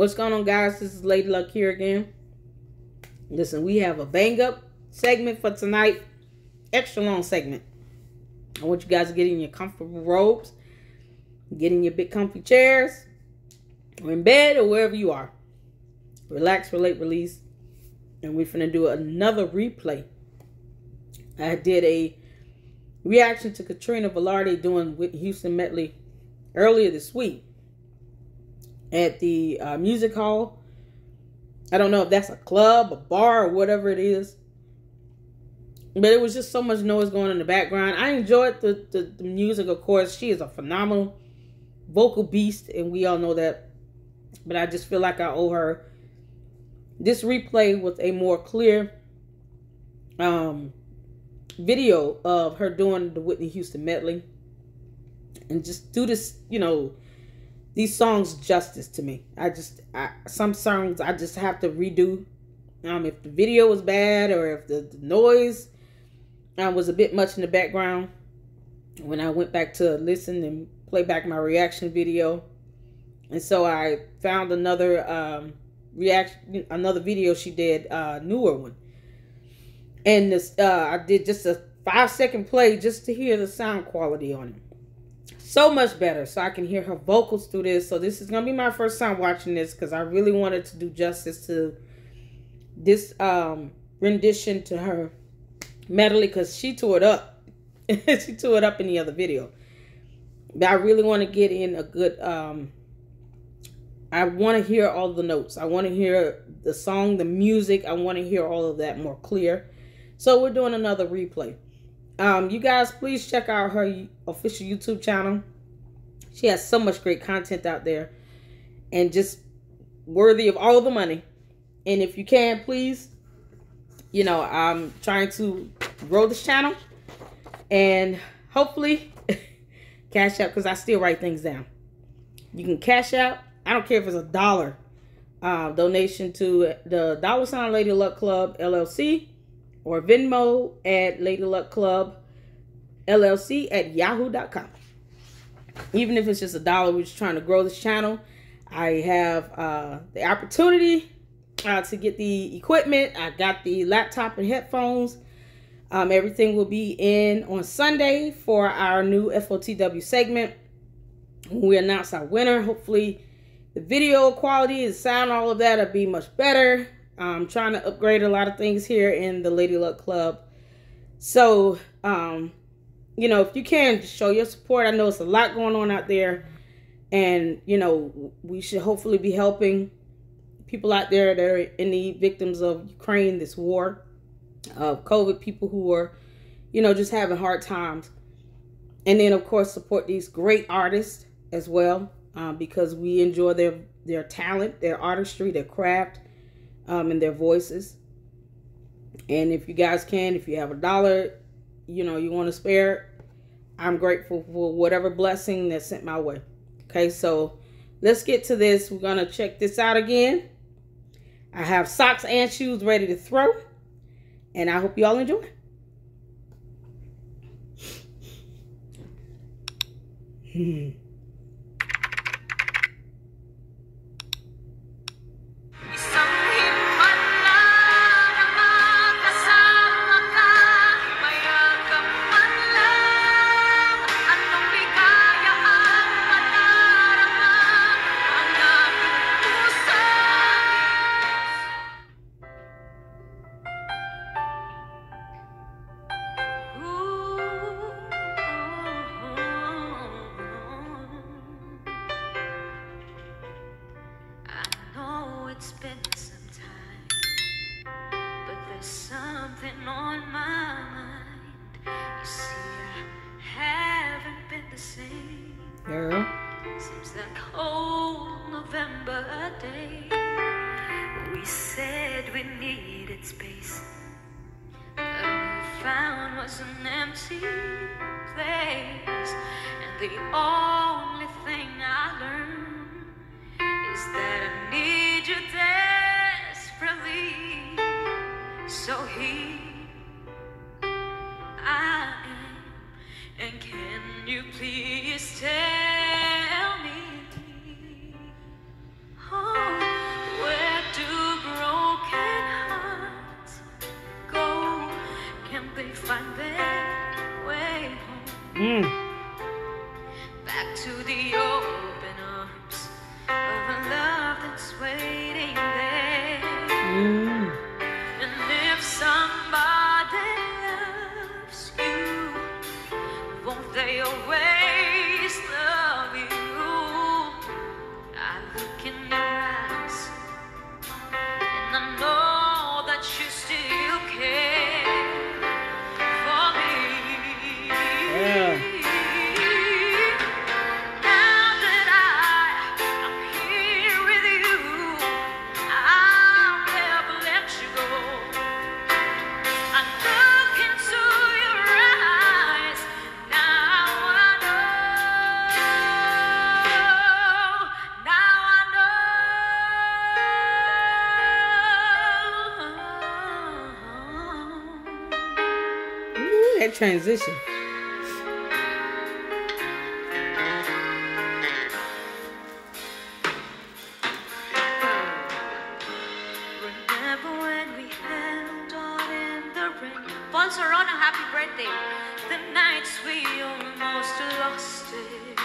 What's going on, guys? This is Lady Luck here again. Listen, we have a bang up segment for tonight. Extra long segment. I want you guys to get in your comfortable robes, get in your big comfy chairs, or in bed, or wherever you are. Relax, relate, release. And we're going to do another replay. I did a reaction to Katrina Velarde doing Whitney Houston Medley earlier this week at the uh, music hall. I don't know if that's a club, a bar, or whatever it is. But it was just so much noise going in the background. I enjoyed the, the, the music, of course. She is a phenomenal vocal beast, and we all know that. But I just feel like I owe her this replay with a more clear um, video of her doing the Whitney Houston medley. And just do this, you know, these songs justice to me. I just I, some songs I just have to redo. Um, if the video was bad or if the, the noise uh, was a bit much in the background, when I went back to listen and play back my reaction video, and so I found another um, reaction, another video she did, uh, newer one, and this uh, I did just a five second play just to hear the sound quality on it so much better so I can hear her vocals through this. So this is to be my first time watching this because I really wanted to do justice to this um, rendition to her medley because she tore it up. she tore it up in the other video. But I really want to get in a good... Um, I want to hear all the notes. I want to hear the song, the music. I want to hear all of that more clear. So we're doing another replay. Um, you guys, please check out her official YouTube channel. She has so much great content out there and just worthy of all the money. And if you can, please, you know, I'm trying to grow this channel and hopefully cash out because I still write things down. You can cash out. I don't care if it's a dollar uh, donation to the Dollar Sign Lady Luck Club LLC or Venmo at Lady Luck Club LLC at yahoo.com. Even if it's just a dollar, we're just trying to grow this channel. I have uh, the opportunity uh, to get the equipment. I got the laptop and headphones. Um, everything will be in on Sunday for our new FOTW segment. we announce our winner, hopefully the video quality, the sound, all of that will be much better. I'm trying to upgrade a lot of things here in the Lady Luck Club. So, um, you know, if you can show your support, I know it's a lot going on out there. And, you know, we should hopefully be helping people out there that are in the victims of Ukraine, this war, of COVID, people who are, you know, just having hard times. And then, of course, support these great artists as well, um, because we enjoy their their talent, their artistry, their craft, um, and their voices. And if you guys can, if you have a dollar, you know, you want to spare, I'm grateful for whatever blessing that's sent my way. Okay, so let's get to this. We're going to check this out again. I have socks and shoes ready to throw. And I hope you all enjoy. Hmm. Was an empty place, and the only thing I learned is that I need you desperately. So here back to the open arms of a love that's waiting there. Mm. And if some Falls are on a happy birthday. The nights we almost lost it.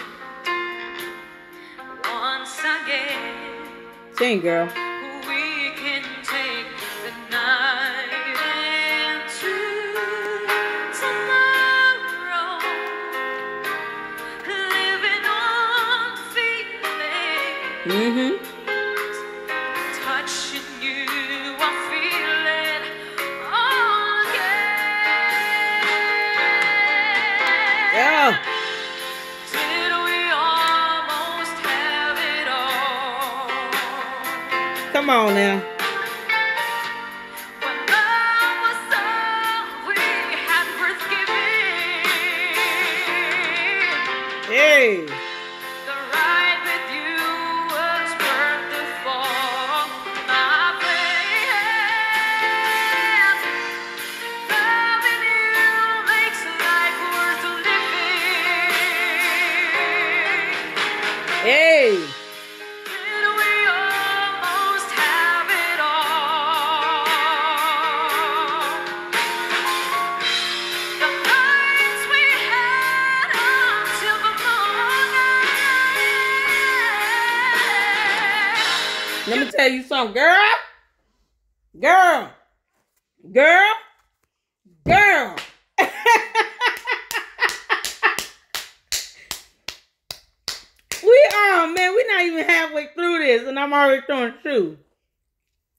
Once again, Sing, girl. Come on now. When tell you something, girl. Girl. Girl. Girl. we are, man. We're not even halfway through this, and I'm already throwing shoes.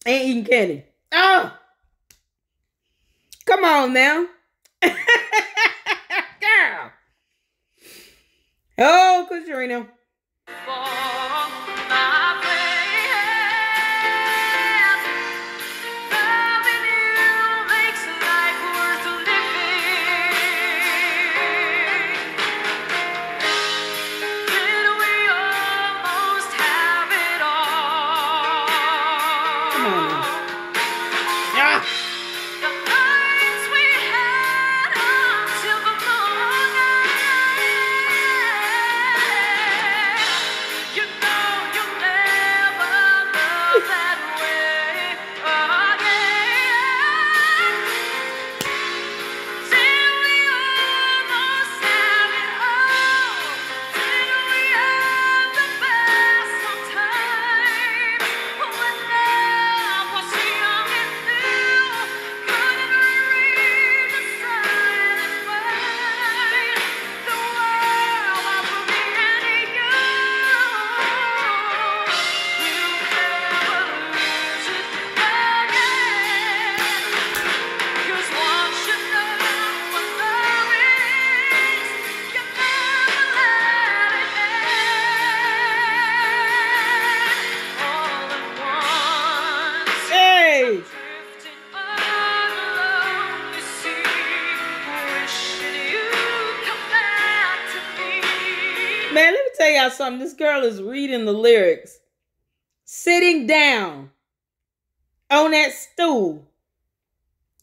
Ain't eating candy. Oh. Come on now. Girl. Oh, Katrina. Something. This girl is reading the lyrics, sitting down on that stool.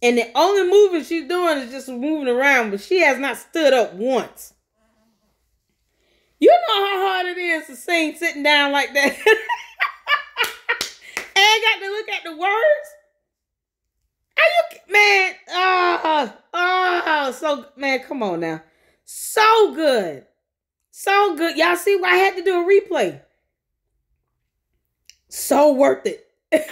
And the only movement she's doing is just moving around, but she has not stood up once. You know how hard it is to sing sitting down like that. and I got to look at the words. Are you man? Oh, oh, so man, come on now. So good. So good. Y'all see why I had to do a replay. So worth it.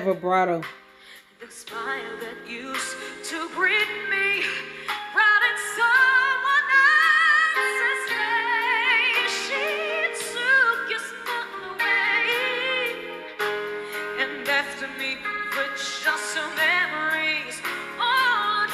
Vibrato. The smile that used to greet me brought in someone else's day. She took your smile away and left me with just some memories all at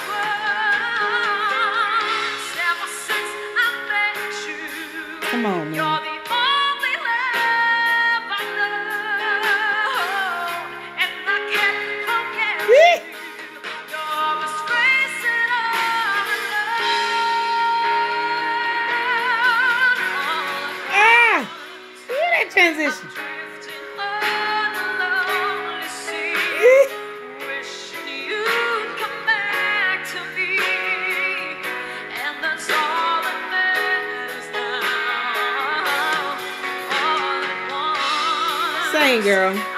Sing, girl.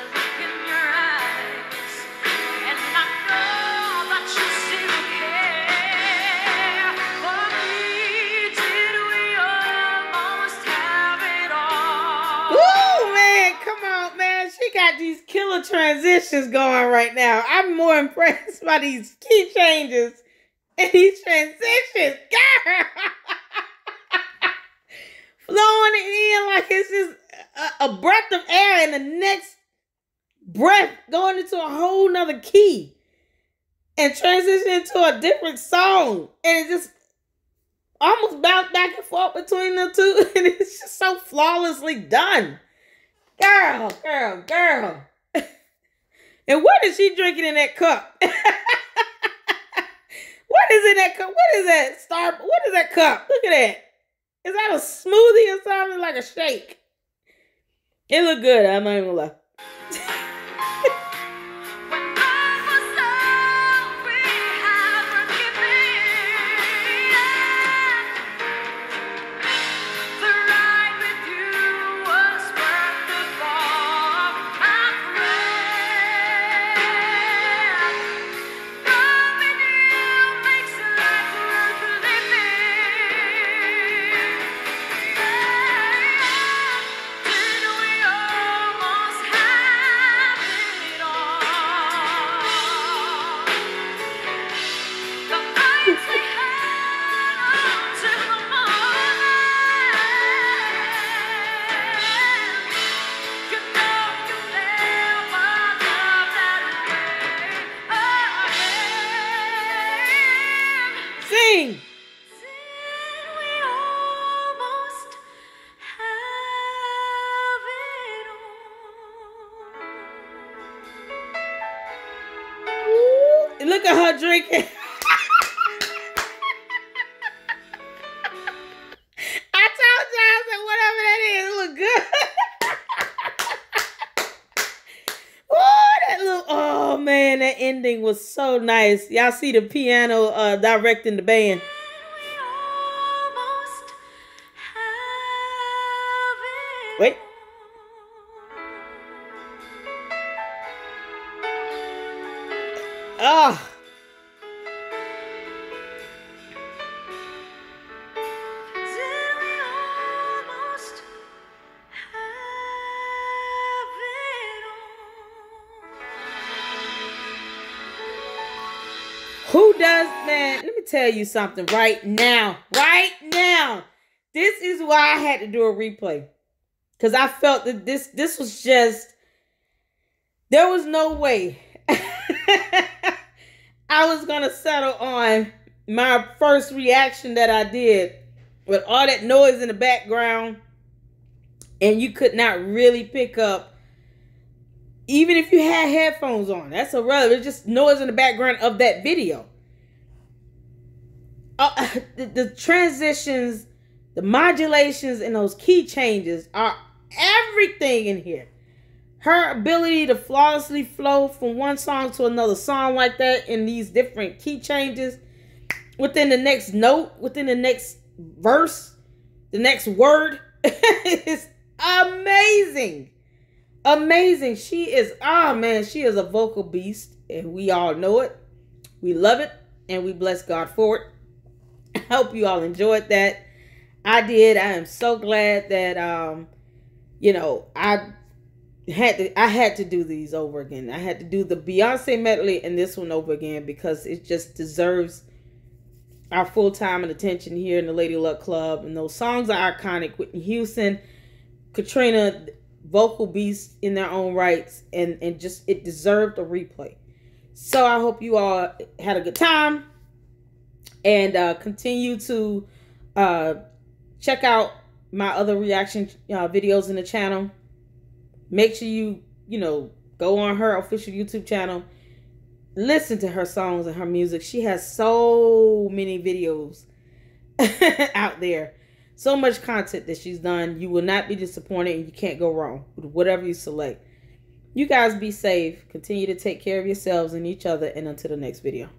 Got these killer transitions going right now. I'm more impressed by these key changes and these transitions. Girl. Flowing in like it's just a, a breath of air and the next breath going into a whole nother key and transition into a different song. And it just almost bounced back and forth between the two. And it's just so flawlessly done. Girl, girl, girl. and what is she drinking in that cup? what is in that cup? What is that? Star what is that cup? Look at that. Is that a smoothie or something like a shake? It look good, I'm not even gonna lie. Look at her drinking. I told I said whatever that is, look good. oh, that little oh man, that ending was so nice. Y'all see the piano uh directing the band. Ah, who does man? Let me tell you something right now. Right now. This is why I had to do a replay. Cause I felt that this this was just there was no way I was gonna settle on my first reaction that I did with all that noise in the background and you could not really pick up even if you had headphones on. That's irrelevant it's just noise in the background of that video. Uh, the, the transitions the modulations and those key changes are everything in here her ability to flawlessly flow from one song to another song like that in these different key changes within the next note within the next verse the next word is amazing. Amazing. She is oh man she is a vocal beast and we all know it. We love it and we bless god for it. I hope you all enjoyed that. I did. I am so glad that um you know i had to i had to do these over again i had to do the beyonce medley and this one over again because it just deserves our full time and attention here in the Lady Luck Club. And those songs are iconic. Whitney Houston, Katrina, vocal beasts in their own rights, and and just it deserved a replay. So I hope you all had a good time, and uh, continue to uh, check out my other reaction uh, videos in the channel. Make sure you you know go on her official YouTube channel listen to her songs and her music. She has so many videos out there. So much content that she's done. You will not be disappointed and you can't go wrong with whatever you select. You guys be safe. Continue to take care of yourselves and each other. And until the next video.